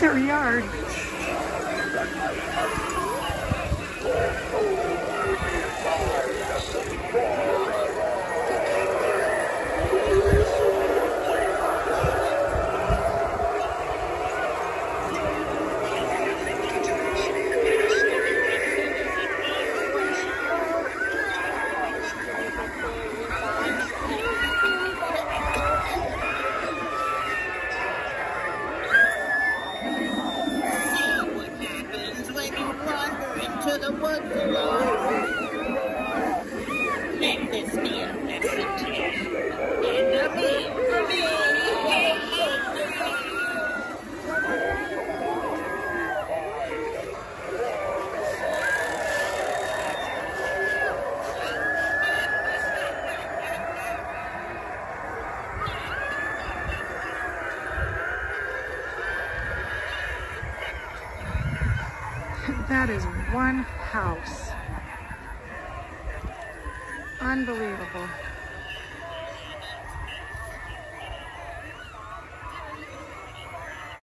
their yard. Into the woods alone. Let this be a lesson That is one house. Unbelievable.